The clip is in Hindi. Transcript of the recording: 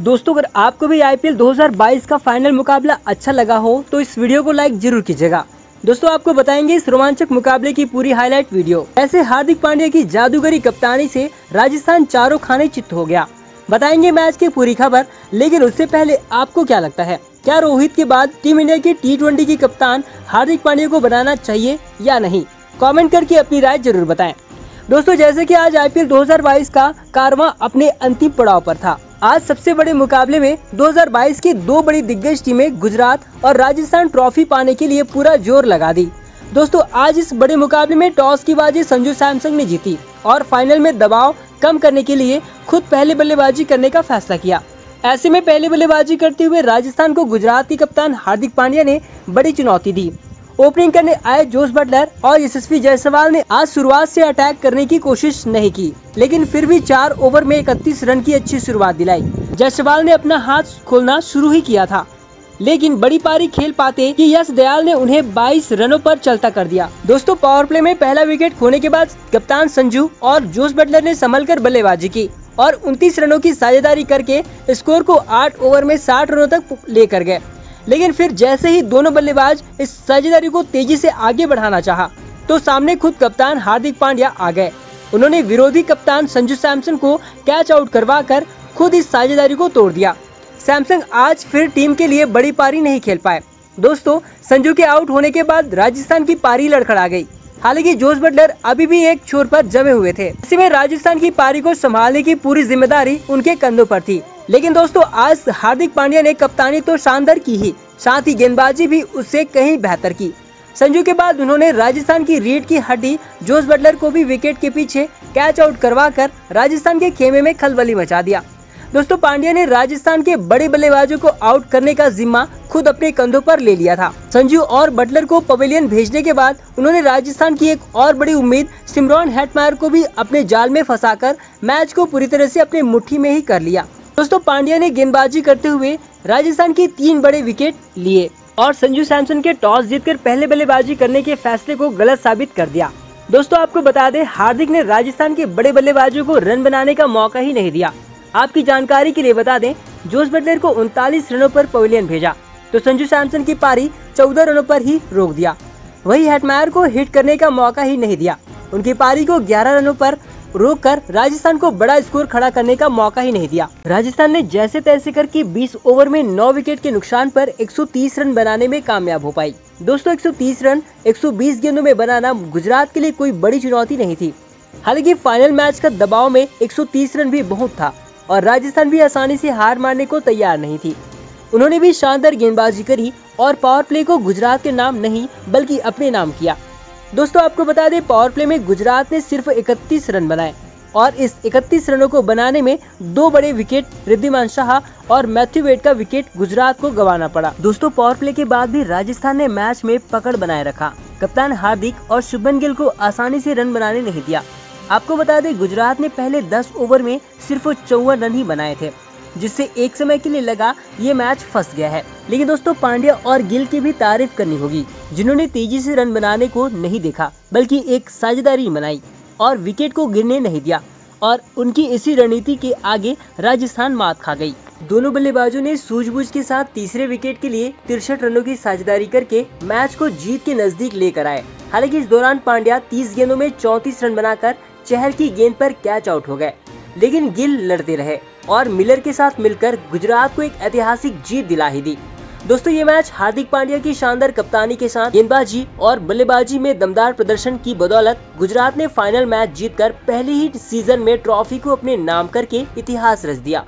दोस्तों, अगर आपको भी आईपीएल 2022 का फाइनल मुकाबला अच्छा लगा हो तो इस वीडियो को लाइक ज़रूर कीजिएगा। दोस्तों, आपको बताएँगे इस रोमांचक मुकाबले की पूरी हाईलाइट वीडियो ऐसे हार्दिक पांड्या की जादूगरी कप्तानी से राजस्थान चारों खाने चित्त हो गया। बताएँगे मैच की पूरी खबर, लेकिन उससे पहले आपको क्या लगता है? क्या रोहित के बाद टीम इंडिया की टी ट्वेंटी की कप्तान हार्दिक पांड्या को बनाना चाहिए या नहीं? कमेंट करके अपनी राय ज़रूर बताएँ। दोस्तों, जैसे कि आज आईपीएल 2022 का कारवा अपने अंतिम पड़ाव पर था। आज सबसे बड़े मुकाबले में 2022 की दो बड़ी दिग्गज टीमें गुजरात और राजस्थान ट्रॉफी पाने के लिए पूरा ज़ोर लगा दी। दोस्तों, आज इस बड़े मुकाबले में टॉस की बाजी संजू सैमसंग ने जीती और फाइनल में दबाव कम करने के लिए खुद पहले बल्लेबाजी करने का फैसला किया। ऐसे में पहले बल्लेबाजी करते हुए राजस्थान को गुजरात की कप्तान हार्दिक पांड्या ने बड़ी चुनौती दी। ओपनिंग करने आए जोश बटलर और यशस्वी जायसवाल ने आज शुरुआत से अटैक करने की कोशिश नहीं की, लेकिन फिर भी चार ओवर में इकतीस रन की अच्छी शुरुआत दिलाई। जायसवाल ने अपना हाथ खोलना शुरू ही किया था, लेकिन बड़ी पारी खेल पाते कि यश दयाल ने उन्हें 22 रनों पर चलता कर दिया। दोस्तों पावर प्ले में पहला विकेट खोने के बाद कप्तान संजू और जोश बटलर ने संभल कर बल्लेबाजी की और 29 रनों की साझेदारी करके स्कोर को 8 ओवर में 60 रनों तक लेकर गए। लेकिन फिर जैसे ही दोनों बल्लेबाज इस साझेदारी को तेज़ी से आगे बढ़ाना चाहा, तो सामने खुद कप्तान हार्दिक पांड्या आ गए। उन्होंने विरोधी कप्तान संजू सैमसन को कैच आउट करवा कर खुद इस साझेदारी को तोड़ दिया। सैमसंग आज फिर टीम के लिए बड़ी पारी नहीं खेल पाए। दोस्तों संजू के आउट होने के बाद राजस्थान की पारी लड़खड़ा गई। हालाँकि जोश बटलर अभी भी एक छोर पर जमे हुए थे। इसी में राजस्थान की पारी को संभालने की पूरी ज़िम्मेदारी उनके कंधों पर थी। लेकिन दोस्तों, आज हार्दिक पांड्या ने कप्तानी तो शानदार की ही, साथ ही गेंदबाजी भी उससे कहीं बेहतर की। संजू के बाद उन्होंने राजस्थान की रीढ़ की हड्डी जोश बटलर को भी विकेट के पीछे कैच आउट करवाकर राजस्थान के खेमे में खलबली मचा दिया। दोस्तों, पांड्या ने राजस्थान के बड़े बल्लेबाजों को आउट करने का जिम्मा खुद अपने कंधों पर ले लिया था। संजू और बटलर को पवेलियन भेजने के बाद उन्होंने राजस्थान की एक और बड़ी उम्मीद, सिमरॉन हेटमायर को भी अपने जाल में फंसाकर मैच को पूरी तरह से अपनी मुट्ठी में ही कर लिया। दोस्तों, पांड्या ने गेंदबाजी करते हुए राजस्थान की तीन बड़े विकेट लिए और संजू सैमसन के टॉस जीतकर पहले बल्लेबाजी करने के फैसले को गलत साबित कर दिया। दोस्तों, आपको बता दें, हार्दिक ने राजस्थान के बड़े बल्लेबाजों को रन बनाने का मौका ही नहीं दिया। आपकी जानकारी के लिए बता दें, जोश बटलर को उनतालीस रनों पर पवेलियन भेजा तो संजू सैमसन की पारी चौदह रनों पर ही रोक दिया। वही हेटमायर को हिट करने का मौका ही नहीं दिया। उनकी पारी को 11 रनों पर रोककर राजस्थान को बड़ा स्कोर खड़ा करने का मौका ही नहीं दिया। राजस्थान ने जैसे तैसे करके 20 ओवर में 9 विकेट के नुकसान पर 130 रन बनाने में कामयाब हो पाई। दोस्तों 130 रन 120 गेंदों में बनाना गुजरात के लिए कोई बड़ी चुनौती नहीं थी। हालाँकि फाइनल मैच का दबाव में 130 रन भी बहुत था। और राजस्थान भी आसानी से हार मारने को तैयार नहीं थी। उन्होंने भी शानदार गेंदबाजी करी और पावर प्ले को गुजरात के नाम नहीं, बल्कि अपने नाम किया। दोस्तों, आपको बता दें पावर प्ले में गुजरात ने सिर्फ़ 31 रन बनाए और इस 31 रनों को बनाने में दो बड़े विकेट रिद्धिमान शाह और मैथ्यू वेट का विकेट गुजरात को गंवाना पड़ा। दोस्तों पावर प्ले के बाद भी राजस्थान ने मैच में पकड़ बनाए रखा। कप्तान हार्दिक और शुभन गिल को आसानी से रन बनाने नहीं दिया। आपको बता दें, गुजरात ने पहले 10 ओवर में सिर्फ़ चौवन रन ही बनाए थे, जिससे एक समय के लिए लगा ये मैच फंस गया है। लेकिन दोस्तों, पांड्या और गिल की भी तारीफ़ करनी होगी, जिन्होंने तेज़ी से रन बनाने को नहीं देखा, बल्कि एक साझेदारी बनाई और विकेट को गिरने नहीं दिया, और उनकी इसी रणनीति के आगे राजस्थान मात खा गई। दोनों बल्लेबाजों ने सूझबूझ के साथ तीसरे विकेट के लिए तिरसठ रनों की साझेदारी करके मैच को जीत के नज़दीक लेकर आए। हालाँकि इस दौरान पांड्या 30 गेंदों में 34 रन बनाकर चहल की गेंद पर कैच आउट हो गए। लेकिन गिल लड़ते रहे और मिलर के साथ मिलकर गुजरात को एक ऐतिहासिक जीत दिला ही दी। दोस्तों, ये मैच हार्दिक पांड्या की शानदार कप्तानी के साथ गेंदबाजी और बल्लेबाजी में दमदार प्रदर्शन की बदौलत गुजरात ने फाइनल मैच जीतकर पहले ही सीज़न में ट्रॉफी को अपने नाम करके इतिहास रच दिया।